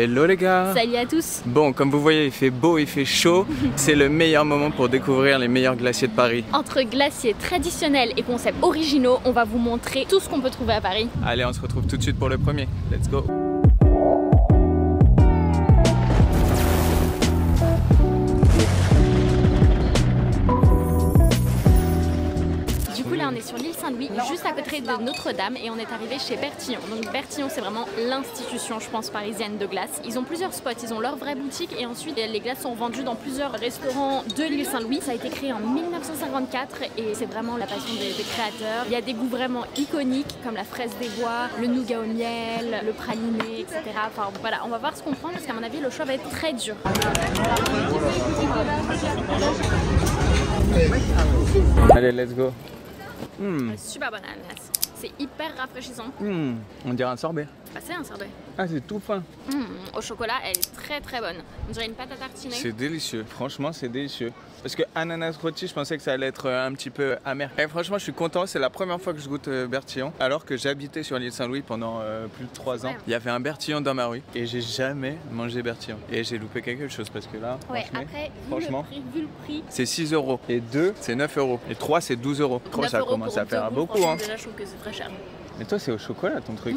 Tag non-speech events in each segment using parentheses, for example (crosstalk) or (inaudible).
Hello les gars Salut à tous Bon, comme vous voyez, il fait beau, il fait chaud. (laughs) C'est le meilleur moment pour découvrir les meilleurs glaciers de Paris. Entre glaciers traditionnels et concepts originaux, on va vous montrer tout ce qu'on peut trouver à Paris. Allez, on se retrouve tout de suite pour le premier. Let's go juste à côté de Notre-Dame et on est arrivé chez Bertillon. Donc Bertillon c'est vraiment l'institution je pense parisienne de glace. Ils ont plusieurs spots, ils ont leur vraie boutique et ensuite les glaces sont vendues dans plusieurs restaurants de l'île Saint-Louis. Ça a été créé en 1954 et c'est vraiment la passion des, créateurs. Il y a des goûts vraiment iconiques comme la fraise des bois, le nougat au miel, le praliné, etc. Enfin voilà, on va voir ce qu'on prend parce qu'à mon avis le choix va être très dur. Allez, let's go Hmm, Super bonne ananas. C'est hyper rafraîchissant. hmm, On dirait un sorbet. Bah, c'est un sorbet. Ah, c'est tout fin. Mmh, au chocolat, elle est très très bonne. On dirait une pâte à tartiner. C'est délicieux. Franchement, c'est délicieux. Parce que ananas rôti, je pensais que ça allait être euh, un petit peu amer. Et franchement, je suis content. C'est la première fois que je goûte euh, Bertillon. Alors que j'habitais sur l'île Saint-Louis pendant euh, plus de 3 ans. Il y avait un Bertillon dans ma rue. Et j'ai jamais mangé Bertillon. Et j'ai loupé quelque chose parce que là, Ouais, franchement, après, vu franchement. le prix, vu le prix, c'est 6 euros. Et 2, c'est 9 euros. Et 3, c'est 12 euros. Trop, 9 ça commence à faire beaucoup. Hein. Déjà, je trouve que c'est très cher. Mais toi, c'est au chocolat ton truc.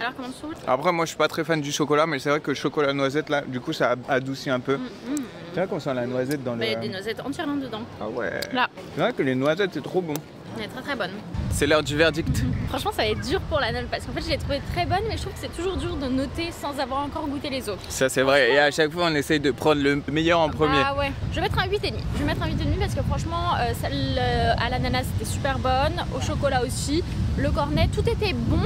Alors, comment tu trouves Après, moi, je suis pas très fan du chocolat, mais c'est vrai que le chocolat noisette, là, du coup, ça adoucit un peu. Mmh, Tu vois qu'on sent la noisette dans le. Mais il y a des noisettes entières hein, dedans. Ah ouais. Là. C'est vrai que les noisettes, c'est trop bon. Elle est très très bonne. C'est l'heure du verdict. (laughs) Franchement, ça va être dur pour la note parce qu'en fait, je l'ai trouvée très bonne, mais je trouve que c'est toujours dur de noter sans avoir encore goûté les autres. Ça, c'est vrai. Et à chaque fois, on essaye de prendre le meilleur en premier. Ah ouais, je vais mettre un 8,5. Je vais mettre un 8,5 parce que franchement, euh, celle euh, à l'ananas c'était super bonne, au chocolat aussi, le cornet, tout était bon.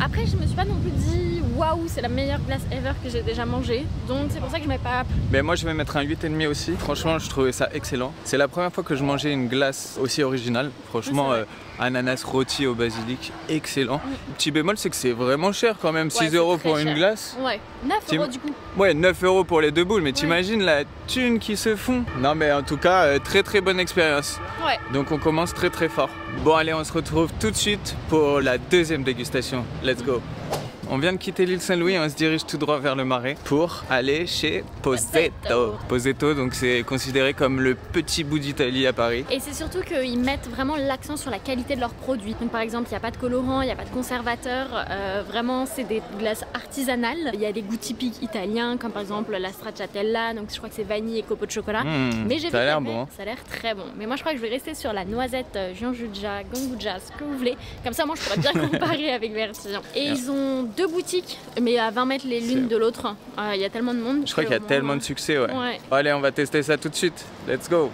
Après, je me suis pas non plus dit waouh, c'est la meilleure glace ever que j'ai déjà mangée. Donc c'est pour ça que je mets pas. Mais moi, je vais mettre un 8,5 aussi. Franchement, je trouvais ça excellent. C'est la première fois que je mangeais une glace aussi originale. Franchement, Oui, euh, ananas rôti au basilic, excellent. Petit bémol, c'est que c'est vraiment cher quand même. 6 Ouais, c'est euros pour une glace. Ouais, 9 Tim- euros du coup. Ouais, 9 euros pour les deux boules, mais t'imagines la thune qui se font Non, mais en tout cas, euh, très très bonne expérience. Ouais. Donc on commence très très fort. Bon, allez, on se retrouve tout de suite pour la deuxième dégustation. Let's go. On vient de quitter l'île Saint-Louis et on se dirige tout droit vers le marais pour aller chez Posetto. Posetto. Donc c'est considéré comme le petit bout d'Italie à Paris. Et c'est surtout qu'ils mettent vraiment l'accent sur la qualité de leurs produits. Donc par exemple, il n'y a pas de colorant, il n'y a pas de conservateur. euh, vraiment, c'est des glaces artisanales. Il y a des goûts typiques italiens, comme par exemple la stracciatella. Donc je crois que c'est vanille et copeaux de chocolat. Mmh, Mais j'ai ça a l'air bon. Ça a l'air très bon. Mais moi je crois que je vais rester sur la noisette euh, Gianjuja, Gonguja, ce que vous voulez. Comme ça, moi je pourrais bien (laughs) comparer avec Vertillon. Et ils ont deux boutiques, mais à 20 mètres les l'une de l'autre. Euh, Il y a tellement de monde. Je crois qu'il y a tellement de succès, ouais. Ouais. Allez, on va tester ça tout de suite. Let's go.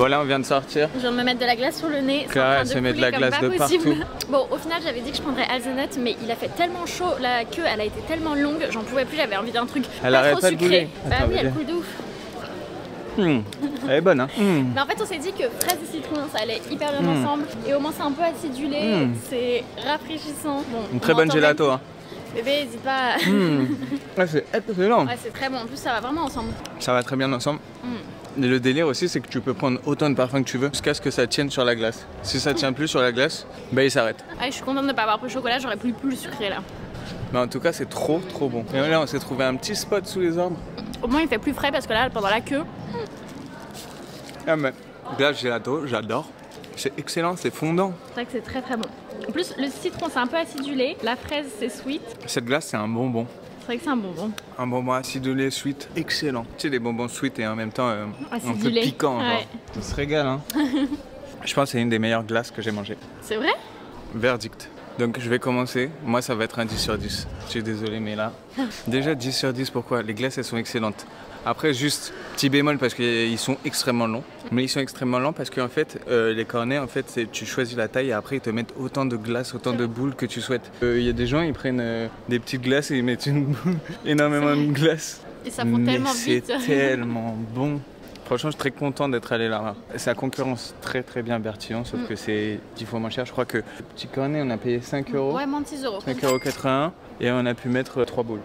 Bon là on vient de sortir. Je viens de me mettre de la glace sur le nez. c'est Clara, se met de la glace de possible. partout. (laughs) Bon, au final, j'avais dit que je prendrais Alzenut, mais il a fait tellement chaud, la queue, elle a été tellement longue, j'en pouvais plus, j'avais envie d'un truc Elle pas arrête trop pas de sucré. Bah Attends, oui, elle coule de ouf. Hmm, Elle est bonne hein. Hmm. Mais en fait, on s'est dit que fraise et citron, ça allait hyper bien Mm. ensemble. Et au moins, c'est un peu acidulé, c'est rafraîchissant. Bon, Une très bonne gelato même- hein. Bébé, n'hésite pas. Hmm. Ouais, c'est excellent. Ouais, c'est très bon. En plus, ça va vraiment ensemble. Ça va très bien ensemble. Mm. Et le délire aussi, c'est que tu peux prendre autant de parfum que tu veux jusqu'à ce que ça tienne sur la glace. Si ça tient plus sur la glace, bah il s'arrête. Ah, je suis contente de ne pas avoir pris le chocolat, j'aurais plus plus le sucré là. Mais en tout cas, c'est trop trop bon. Et là, on s'est trouvé un petit spot sous les arbres. Au moins, il fait plus frais parce que là, pendant la queue, Ah mais glace gelato, j'adore. C'est excellent, c'est fondant. c'est vrai que c'est très très bon. En plus, le citron, c'est un peu acidulé. La fraise, c'est sweet. Cette glace, c'est un bonbon. C'est vrai que c'est un bonbon. Un bonbon acidulé, sweet, excellent. Tu sais, des bonbons sweet et en même temps euh, un peu piquant. Ouais. On se régale, hein. (laughs) Je pense que c'est une des meilleures glaces que j'ai mangées. C'est vrai? Verdict. Donc je vais commencer. Moi ça va être un 10 sur 10. Je suis désolé mais là. (laughs) Déjà 10 sur 10 pourquoi? Les glaces elles sont excellentes. Après juste petit bémol parce qu'ils sont extrêmement longs. Mais ils sont extrêmement lents parce qu'en fait euh, les cornets en fait c'est tu choisis la taille et après ils te mettent autant de glace, autant de boules que tu souhaites. Euh, Il y a des gens ils prennent euh, des petites glaces et ils mettent une boule, (laughs) énormément de glace. Et ça Mais tellement c'est vite. (laughs) tellement bon. Franchement, je suis très content d'être allé là. Ça concurrence très très bien Bertillon, sauf Mm. que c'est 10 fois moins cher. Je crois que le petit cornet, on a payé 5 euros. Ouais, moins de 6 euros. 5,81€ et on a pu mettre 3 boules.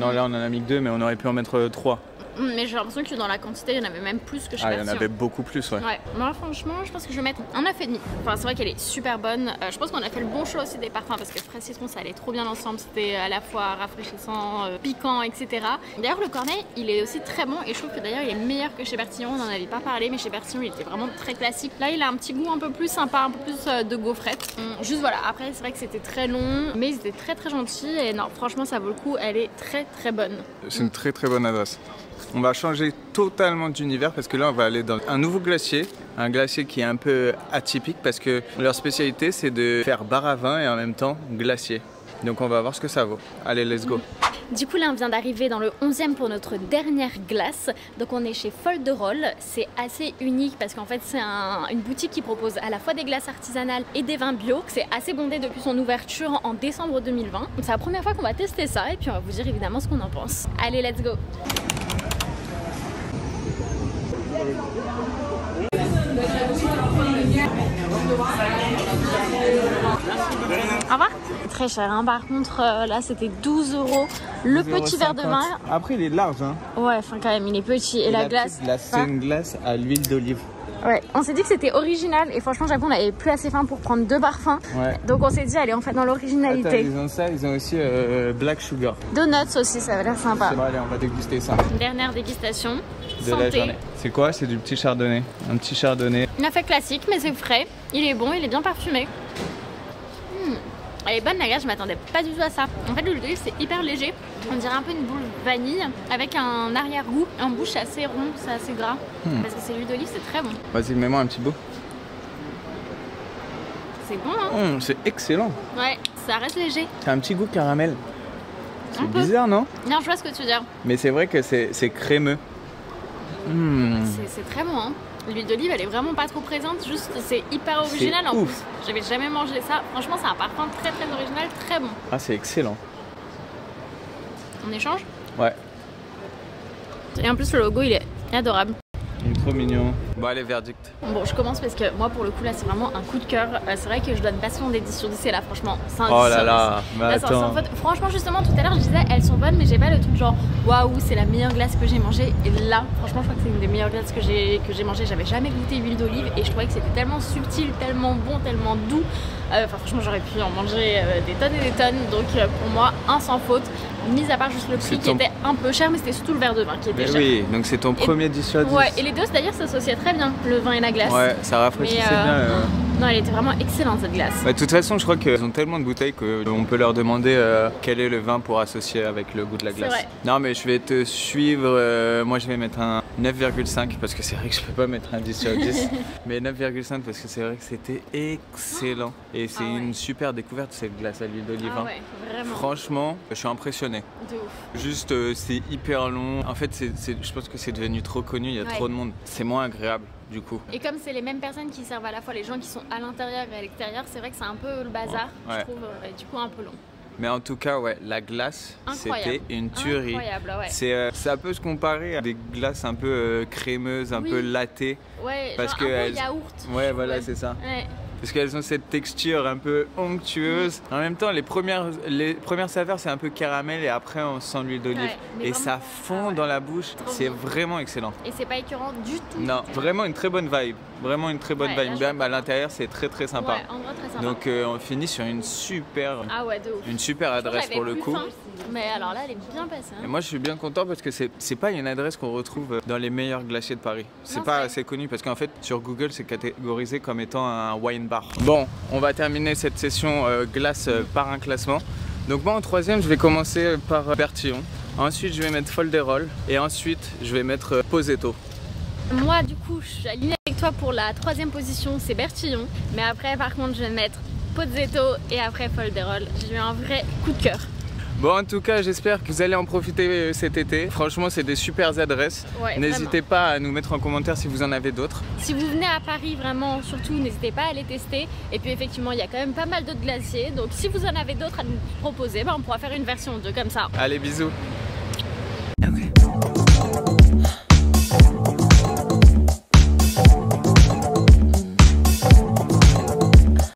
Non, là on en a mis que 2, mais on aurait pu en mettre 3. Mm, Mais j'ai l'impression que dans la quantité, il y en avait même plus que chez Ah, il y en avait beaucoup plus, ouais. Ouais, moi franchement, je pense que je vais mettre un 9,5. Enfin, c'est vrai qu'elle est super bonne. Euh, je pense qu'on a fait le bon choix aussi des parfums parce que fraise citron, ça allait trop bien ensemble. C'était à la fois rafraîchissant, euh, piquant, etc. D'ailleurs, le cornet, il est aussi très bon et je trouve que d'ailleurs, il est meilleur que chez Bertillon. On n'en avait pas parlé, mais chez Bertillon, il était vraiment très classique. Là, il a un petit goût un peu plus sympa, un peu plus euh, de gaufrette. Hum, juste voilà, après, c'est vrai que c'était très long, mais ils étaient très très gentils et non, franchement, ça vaut le coup. Elle est très très bonne. C'est une très très bonne adresse. On va changer totalement d'univers parce que là on va aller dans un nouveau glacier, un glacier qui est un peu atypique parce que leur spécialité c'est de faire bar à vin et en même temps glacier. Donc on va voir ce que ça vaut. Allez, let's go. Du coup, là, on vient d'arriver dans le 11e pour notre dernière glace. Donc, on est chez Folderol. C'est assez unique parce qu'en fait, c'est un- une boutique qui propose à la fois des glaces artisanales et des vins bio. C'est assez bondé depuis son ouverture en décembre 2020. Donc, c'est la première fois qu'on va tester ça et puis on va vous dire évidemment ce qu'on en pense. Allez, let's go! Au revoir. Très cher, hein. par contre, euh, là c'était 12 euros le petit verre de vin. Après il est large. Hein. Ouais, enfin quand même, il est petit. Et, la, glace. une glace à l'huile d'olive. Ouais, on s'est dit que c'était original et franchement, j'avoue, on avait plus assez faim pour prendre deux parfums. Ouais. Donc on s'est dit, allez, on fait dans l'originalité. ils ont ça, ils ont aussi euh, Black Sugar. Donuts aussi, ça va l'air sympa. C'est bon, allez, on va déguster ça. Une dernière dégustation. De la Santé. journée. C'est quoi? C'est du petit chardonnay. Un petit chardonnay. Il a fait classique, mais c'est frais. Il est bon, il est bien parfumé. Hmm. Elle est bonne la glace, je m'attendais pas du tout à ça. En fait, l'huile d'olive c'est hyper léger. On dirait un peu une boule vanille avec un arrière-goût. En bouche, assez rond, c'est assez gras. Hmm. Parce que c'est l'huile d'olive, c'est très bon. Vas-y, mets-moi un petit bout. C'est bon, hein Hum, c'est excellent. Ouais, ça reste léger. C'est un petit goût caramel. C'est bizarre, non? Non, je vois ce que tu veux dire. Mais c'est vrai que c'est c'est crémeux. C'est- C'est très bon, hein. L'huile d'olive, elle est vraiment pas trop présente, juste c'est hyper original en ouf. plus. J'avais jamais mangé ça. Franchement, c'est un parfum très très original, très bon. Ah, c'est excellent. On échange? Ouais, Et en plus, le logo, il est adorable. Il est trop mignon. Bon, allez, verdict. Bon, je commence parce que moi, pour le coup, là, c'est vraiment un coup de cœur. Euh, c'est vrai que je donne pas souvent des 10 sur 10 et là, franchement, c'est un 10 Oh là 10. là, mais sans. Franchement, justement, tout à l'heure, je disais, elles sont bonnes, mais j'ai pas le truc genre, waouh, c'est la meilleure glace que j'ai mangée. Et là, franchement, je crois que c'est une des meilleures glaces que j'ai que j'ai mangées. J'avais jamais goûté huile d'olive et je trouvais que c'était tellement subtil, tellement bon, tellement doux. Euh, Enfin, franchement, j'aurais pu en manger euh, des tonnes et des tonnes. Donc, euh, pour moi, un sans faute. Mis à part juste le prix qui était un peu cher, mais c'était surtout le verre de vin qui était Mais cher. oui, donc c'est ton premier 10 sur 10. Ouais, et les deux d'ailleurs s'associaient très bien, le vin et la glace. Ouais, ça rafraîchissait euh, bien. Euh. Non, elle était vraiment excellente cette glace. Bah, de toute façon, je crois qu'ils ont tellement de bouteilles qu'on peut leur demander euh, quel est le vin pour associer avec le goût de la glace. vrai. Non, mais je vais te suivre. euh, moi, je vais mettre un 9,5 parce que c'est vrai que je peux pas mettre un 10 sur 10. (laughs) mais 9,5 parce que c'est vrai que c'était excellent. Et c'est Ah ouais. une super découverte cette glace à l'huile d'olive. Ah hein. ouais. Franchement, je suis impressionné. De ouf. Juste, euh, c'est hyper long. En fait, je pense que c'est devenu trop connu. Il y a Ouais. trop de monde. C'est moins agréable, du coup. Et comme c'est les mêmes personnes qui servent à la fois les gens qui sont à l'intérieur et à l'extérieur, c'est vrai que c'est un peu le bazar, Ouais. je trouve, euh, et du coup un peu long. Mais en tout cas, ouais, la glace, c'était une tuerie. Incroyable, ouais. C'est, euh, ça peut se comparer à des glaces un peu euh, crémeuses, un Oui. peu latées. Ouais, Parce genre que un peu elles- yaourt. Ouais, voilà, c'est ça. Ouais. Parce qu'elles ont cette texture un peu onctueuse. En même temps, les premières, les premières saveurs, c'est un peu caramel et après, on sent l'huile d'olive. Ouais, et vraiment- ça fond Ah ouais. dans la bouche. C'est vraiment excellent. Et c'est pas écœurant du tout. Non, vraiment une très bonne vibe. Vraiment une très bonne Ouais, là, vibe. vois. à l'intérieur, c'est très très sympa. Ouais, en gros, très sympa. Donc, euh, on finit sur une super, Ah ouais, de ouf. une super adresse pour le coup. faim, mais alors là, elle est bien passée. hein. Et moi je suis bien content parce que c'est pas une adresse qu'on retrouve dans les meilleurs glaciers de Paris. C'est pas assez connu parce qu'en fait sur Google c'est catégorisé comme étant un wine bar. Bon, on va terminer cette session euh, glace euh, par un classement. Donc moi en troisième je vais commencer par euh, Bertillon. Ensuite je vais mettre Folderol et ensuite je vais mettre euh, Posetto. Moi, du coup, je suis alignée avec toi pour la troisième position, c'est Bertillon. Mais après, par contre, je vais mettre Pozzetto et après Folderol. J'ai eu un vrai coup de cœur. Bon en tout cas j'espère que vous allez en profiter euh, cet été. Franchement c'est des super adresses. Ouais, N'hésitez pas à nous mettre en commentaire si vous en avez d'autres. Si vous venez à Paris, vraiment, surtout, n'hésitez pas à les tester. Et puis, effectivement, il y a quand même pas mal d'autres glaciers. Donc, si vous en avez d'autres à nous proposer, ben, on pourra faire une version 2 comme ça. Allez bisous